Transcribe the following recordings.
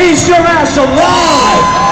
Eat your ass alive!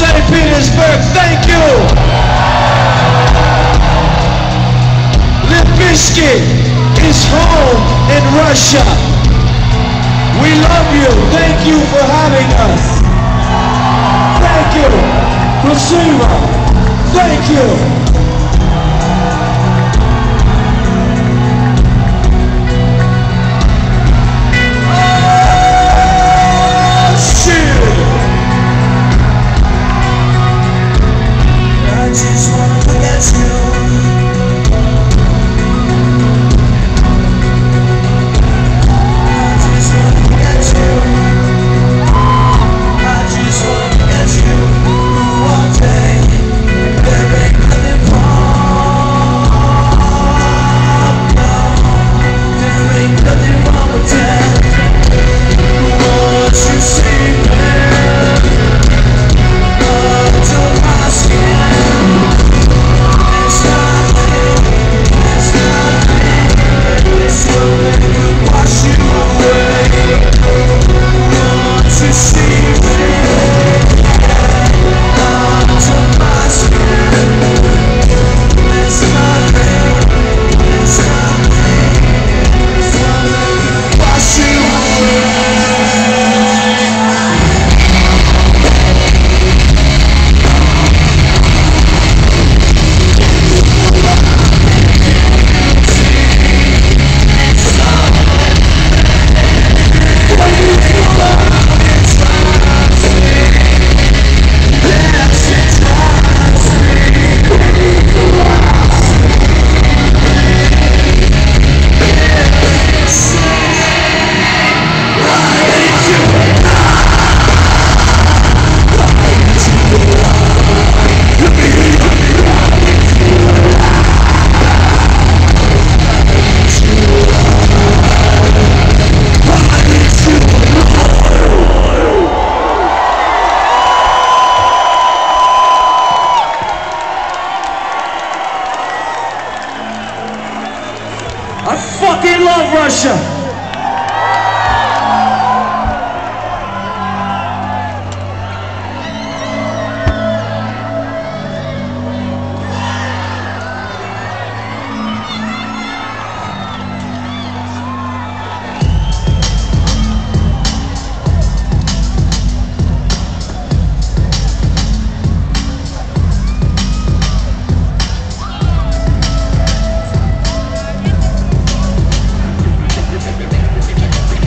St. Petersburg. Thank you. Limp Bizkit is home in Russia. We love you. Thank you for having us. Thank you. Receiver. Thank you. fucking love Russia.